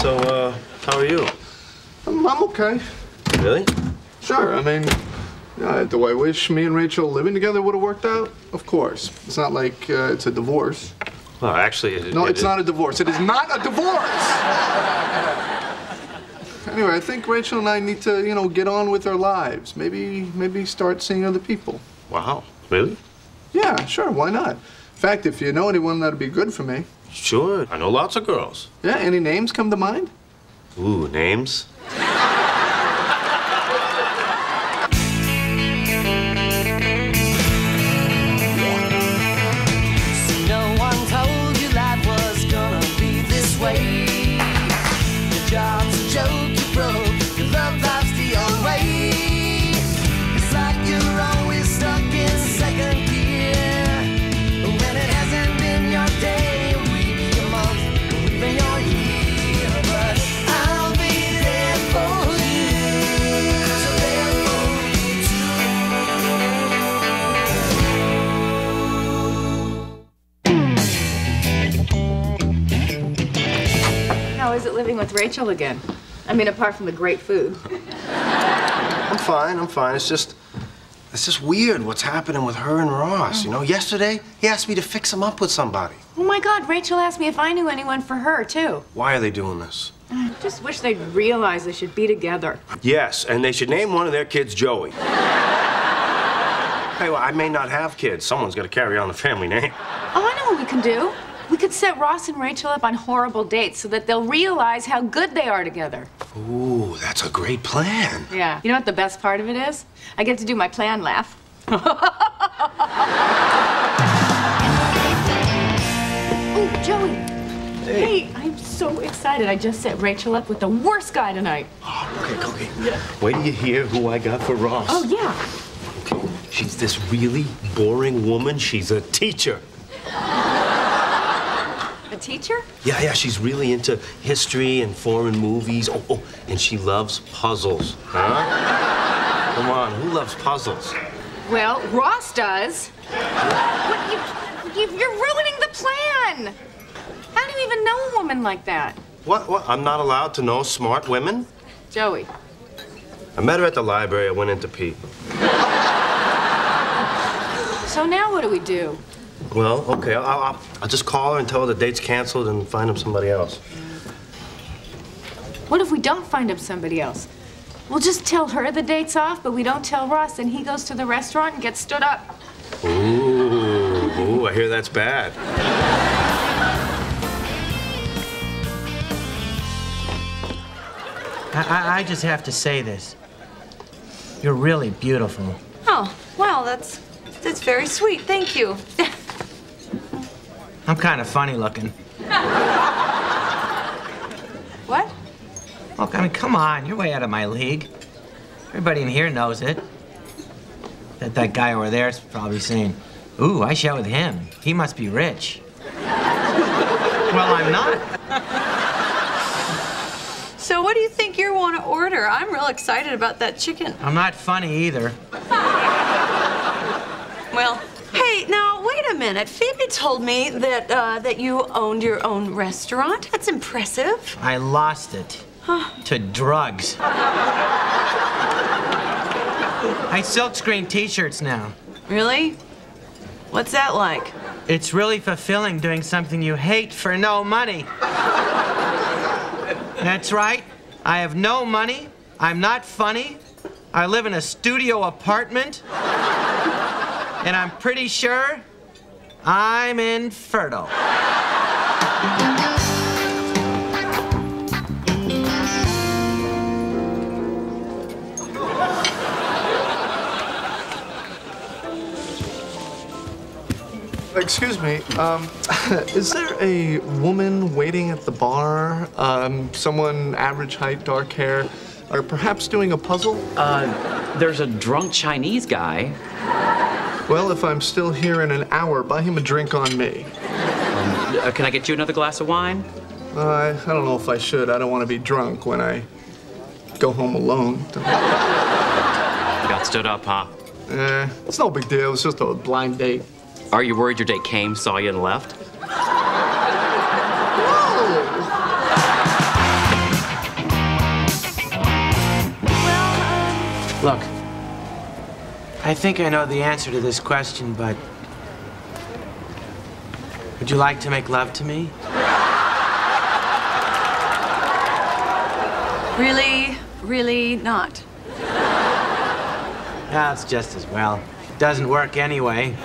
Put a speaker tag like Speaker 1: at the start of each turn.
Speaker 1: So, uh, how are you?
Speaker 2: I'm, I'm okay.
Speaker 1: Really?
Speaker 2: Sure. I mean, uh, do I wish me and Rachel living together would have worked out? Of course. It's not like uh, it's a divorce.
Speaker 1: Well, actually, it,
Speaker 2: No,
Speaker 1: it-
Speaker 2: it's not a divorce. It is not a divorce. anyway, I think Rachel and I need to, you know, get on with our lives. Maybe, maybe start seeing other people.
Speaker 1: Wow. Really?
Speaker 2: Yeah, sure. Why not? In fact, if you know anyone that'd be good for me.
Speaker 1: Sure. I know lots of girls.
Speaker 2: Yeah. Any names come to mind?
Speaker 1: Ooh, names?
Speaker 3: How is it living with Rachel again? I mean, apart from the great food.
Speaker 1: I'm fine. I'm fine. It's just, it's just weird what's happening with her and Ross. You know, yesterday he asked me to fix him up with somebody.
Speaker 3: Oh my God, Rachel asked me if I knew anyone for her, too.
Speaker 1: Why are they doing this?
Speaker 3: I just wish they'd realize they should be together.
Speaker 1: Yes, and they should name one of their kids Joey. hey, well, I may not have kids. Someone's got to carry on the family name.
Speaker 3: Oh, I know what we can do. We could set Ross and Rachel up on horrible dates so that they'll realize how good they are together.
Speaker 1: Ooh, that's a great plan.
Speaker 3: Yeah. You know what the best part of it is? I get to do my plan laugh. oh, Joey. Hey. I'm so excited. I just set Rachel up with the worst guy tonight.
Speaker 1: Oh, Okay, okay. Yeah. Wait till you hear who I got for Ross.
Speaker 3: Oh, yeah.
Speaker 1: She's this really boring woman. She's a teacher.
Speaker 3: Teacher?
Speaker 1: Yeah, yeah, she's really into history and foreign movies. Oh, oh, and she loves puzzles. Huh? Come on, who loves puzzles?
Speaker 3: Well, Ross does. What, you, you, you're ruining the plan. How do you even know a woman like that?
Speaker 1: What, what? I'm not allowed to know smart women?
Speaker 3: Joey.
Speaker 1: I met her at the library. I went in to pee.
Speaker 3: So now what do we do?
Speaker 1: Well, okay, I'll, I'll, I'll just call her and tell her the date's canceled and find him somebody else.
Speaker 3: What if we don't find him somebody else? We'll just tell her the date's off, but we don't tell Ross, and he goes to the restaurant and gets stood up.
Speaker 1: Ooh, ooh, I hear that's bad.
Speaker 4: I, I, I just have to say this. You're really beautiful.
Speaker 5: Oh, well, that's that's very sweet. Thank you.
Speaker 4: I'm kind of funny looking.
Speaker 5: what?
Speaker 4: Look, I mean, come on, you're way out of my league. Everybody in here knows it. That that guy over there is probably saying, "Ooh, I shot with him. He must be rich." well, I'm not.
Speaker 5: So, what do you think you want to order? I'm real excited about that chicken.
Speaker 4: I'm not funny either.
Speaker 5: Well, hey, now a minute. Phoebe told me that uh, that you owned your own restaurant. That's impressive.
Speaker 4: I lost it to drugs. I silkscreen T-shirts now.
Speaker 5: Really? What's that like?
Speaker 4: It's really fulfilling doing something you hate for no money. That's right. I have no money. I'm not funny. I live in a studio apartment. And I'm pretty sure I'm infertile.
Speaker 2: Excuse me, um, is there a woman waiting at the bar? Um, someone average height, dark hair, or perhaps doing a puzzle?
Speaker 6: Uh, there's a drunk Chinese guy.
Speaker 2: Well, if I'm still here in an hour, buy him a drink on me.
Speaker 6: Um, uh, can I get you another glass of wine?
Speaker 2: Uh, I, I don't know if I should. I don't want to be drunk when I go home alone.
Speaker 6: you got stood up, huh?
Speaker 2: Eh, it's no big deal. It's just a blind date.
Speaker 6: Are you worried your date came, saw you, and left?
Speaker 4: Look, I think I know the answer to this question, but would you like to make love to me?
Speaker 5: Really, really not.
Speaker 4: That's just as well. It doesn't work anyway.